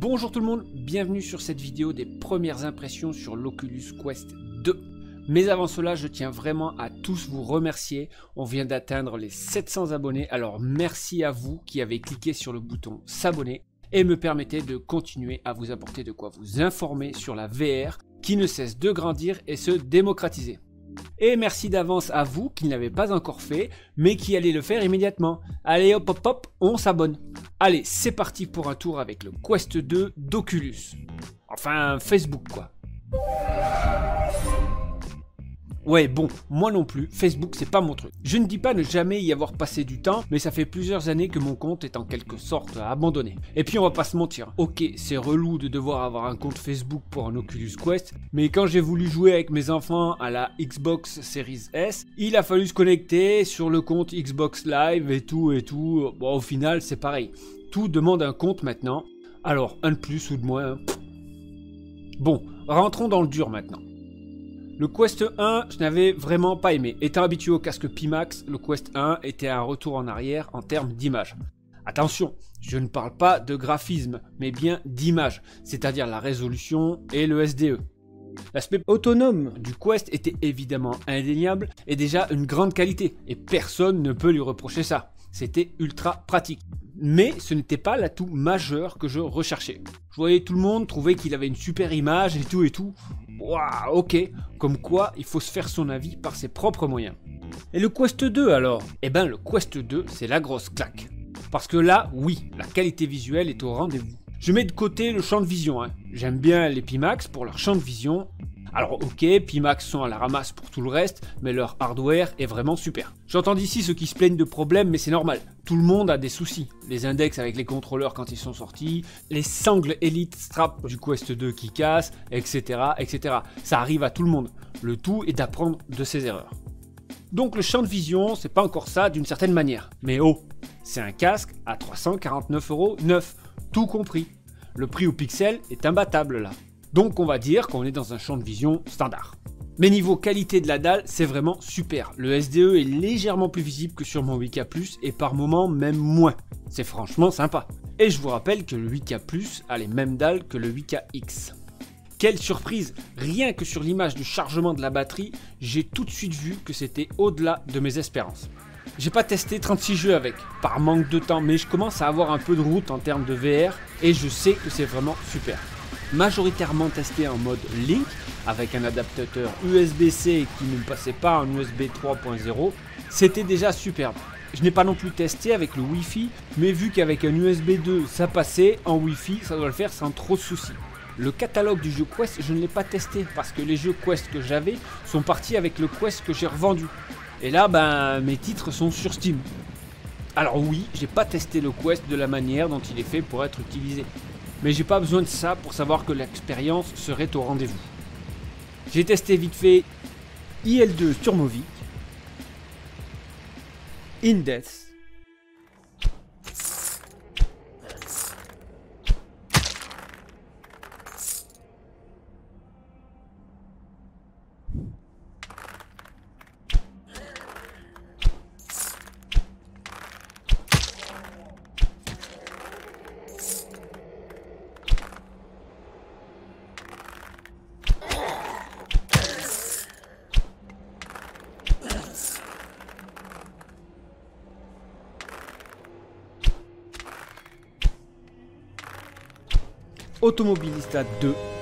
Bonjour tout le monde, bienvenue sur cette vidéo des premières impressions sur l'Oculus Quest 2. Mais avant cela, je tiens vraiment à tous vous remercier. On vient d'atteindre les 700 abonnés, alors merci à vous qui avez cliqué sur le bouton s'abonner et me permettez de continuer à vous apporter de quoi vous informer sur la VR qui ne cesse de grandir et se démocratiser. Et merci d'avance à vous qui ne l'avez pas encore fait, mais qui allez le faire immédiatement. Allez hop hop hop, on s'abonne. Allez, c'est parti pour un tour avec le Quest 2 d'Oculus. Enfin, Facebook quoi. Ouais, bon, moi non plus, Facebook c'est pas mon truc. Je ne dis pas ne jamais y avoir passé du temps, mais ça fait plusieurs années que mon compte est en quelque sorte abandonné. Et puis on va pas se mentir, ok, c'est relou de devoir avoir un compte Facebook pour un Oculus Quest, mais quand j'ai voulu jouer avec mes enfants à la Xbox Series S, il a fallu se connecter sur le compte Xbox Live et tout et tout. Bon, au final, c'est pareil. Tout demande un compte maintenant. Alors, un de plus ou de moins. Hein. Bon, rentrons dans le dur maintenant. Le Quest 1, je n'avais vraiment pas aimé. Étant habitué au casque Pimax, le Quest 1 était un retour en arrière en termes d'image. Attention, je ne parle pas de graphisme, mais bien d'image, c'est-à-dire la résolution et le SDE. L'aspect autonome du Quest était évidemment indéniable et déjà une grande qualité, et personne ne peut lui reprocher ça. C'était ultra pratique. Mais ce n'était pas l'atout majeur que je recherchais. Je voyais tout le monde trouver qu'il avait une super image et tout et tout. Waouh, ok. Comme quoi, il faut se faire son avis par ses propres moyens. Et le Quest 2 alors? Eh ben le Quest 2, c'est la grosse claque. Parce que là, oui, la qualité visuelle est au rendez-vous. Je mets de côté le champ de vision. Hein. J'aime bien les Pimax pour leur champ de vision, alors ok, Pimax sont à la ramasse pour tout le reste, mais leur hardware est vraiment super. J'entends d'ici ceux qui se plaignent de problèmes, mais c'est normal. Tout le monde a des soucis. Les index avec les contrôleurs quand ils sont sortis, les sangles Elite Strap du Quest 2 qui cassent, etc., etc. Ça arrive à tout le monde. Le tout est d'apprendre de ses erreurs. Donc le champ de vision, c'est pas encore ça d'une certaine manière. Mais oh, c'est un casque à 349 euros neuf, tout compris. Le prix au pixel est imbattable là. Donc on va dire qu'on est dans un champ de vision standard. Mais niveau qualité de la dalle, c'est vraiment super. Le SDE est légèrement plus visible que sur mon 8K Plus et par moments même moins. C'est franchement sympa. Et je vous rappelle que le 8K Plus a les mêmes dalles que le 8KX. Quelle surprise Rien que sur l'image du chargement de la batterie, j'ai tout de suite vu que c'était au-delà de mes espérances. J'ai pas testé 36 jeux avec, par manque de temps, mais je commence à avoir un peu de route en termes de VR et je sais que c'est vraiment super majoritairement testé en mode Link avec un adaptateur USB-C qui ne passait pas en USB 3.0, c'était déjà superbe. Je n'ai pas non plus testé avec le Wi-Fi, mais vu qu'avec un USB 2 ça passait, en Wi-Fi ça doit le faire sans trop de soucis. Le catalogue du jeu Quest, je ne l'ai pas testé parce que les jeux Quest que j'avais sont partis avec le Quest que j'ai revendu. Et là, ben, mes titres sont sur Steam. Alors oui, j'ai pas testé le Quest de la manière dont il est fait pour être utilisé mais j'ai pas besoin de ça pour savoir que l'expérience serait au rendez-vous. J'ai testé vite fait IL2 sur Movic, Indes, Automobilista 2.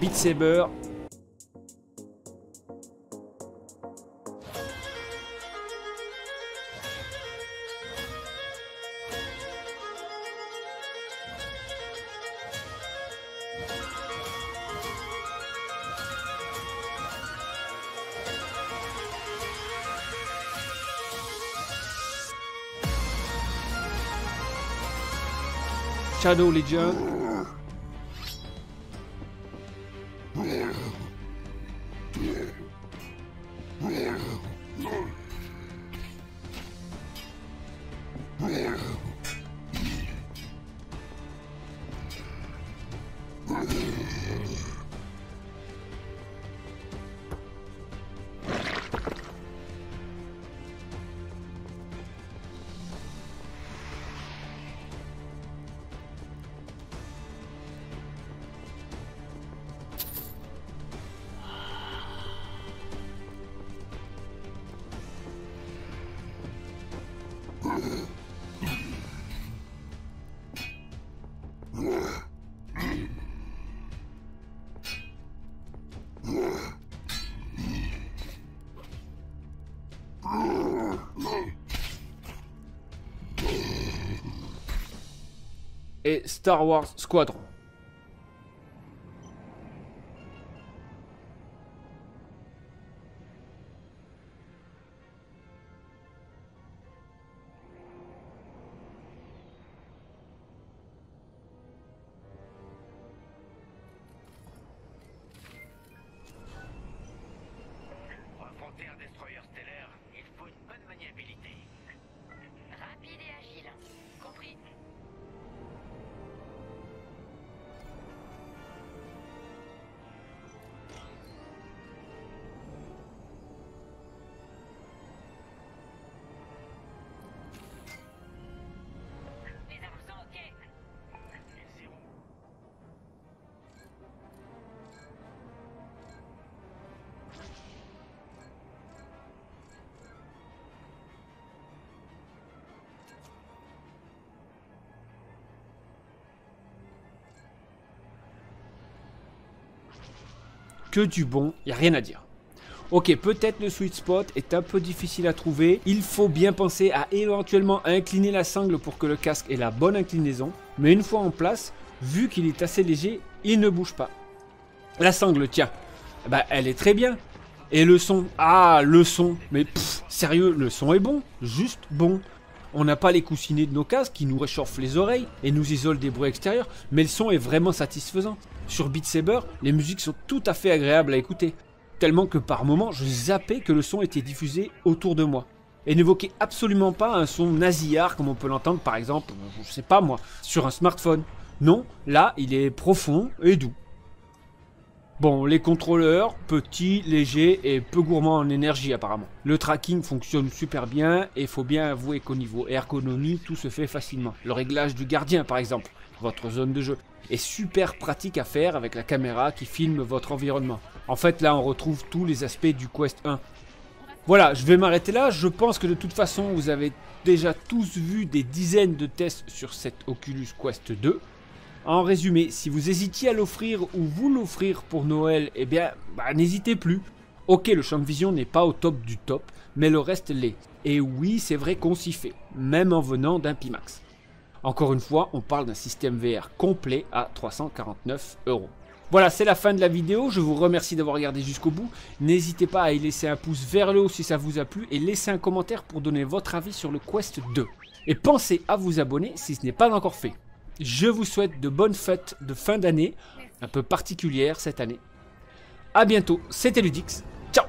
Beat Saber. Shadow Legion. Yeah. Yeah. Et Star Wars Squadron. Du bon, y a rien à dire. Ok, peut-être le sweet spot est un peu difficile à trouver. Il faut bien penser à éventuellement incliner la sangle pour que le casque ait la bonne inclinaison. Mais une fois en place, vu qu'il est assez léger, il ne bouge pas. La sangle, tiens, bah elle est très bien. Et le son, ah le son, mais sérieux, le son est bon, juste bon. On n'a pas les coussinets de nos casques qui nous réchauffent les oreilles et nous isolent des bruits extérieurs, mais le son est vraiment satisfaisant. Sur Beat Saber, les musiques sont tout à fait agréables à écouter, tellement que par moments je zappais que le son était diffusé autour de moi. Et n'évoquait absolument pas un son nasillard comme on peut l'entendre par exemple, je sais pas moi, sur un smartphone. Non, là il est profond et doux. Bon, les contrôleurs, petits, légers et peu gourmands en énergie apparemment. Le tracking fonctionne super bien et faut bien avouer qu'au niveau ergonomie, tout se fait facilement. Le réglage du gardien par exemple, votre zone de jeu, est super pratique à faire avec la caméra qui filme votre environnement. En fait là on retrouve tous les aspects du Quest 1. Voilà, je vais m'arrêter là. Je pense que de toute façon, vous avez déjà tous vu des dizaines de tests sur cette Oculus Quest 2. En résumé, si vous hésitiez à l'offrir ou vous l'offrir pour Noël, eh bien, bah, n'hésitez plus. Ok, le champ de vision n'est pas au top du top, mais le reste l'est. Et oui, c'est vrai qu'on s'y fait, même en venant d'un Pimax. Encore une fois, on parle d'un système VR complet à 349 euros. Voilà, c'est la fin de la vidéo. Je vous remercie d'avoir regardé jusqu'au bout. N'hésitez pas à y laisser un pouce vers le haut si ça vous a plu et laissez un commentaire pour donner votre avis sur le Quest 2. Et pensez à vous abonner si ce n'est pas encore fait. Je vous souhaite de bonnes fêtes de fin d'année, un peu particulières cette année. A bientôt, c'était Ludix. Ciao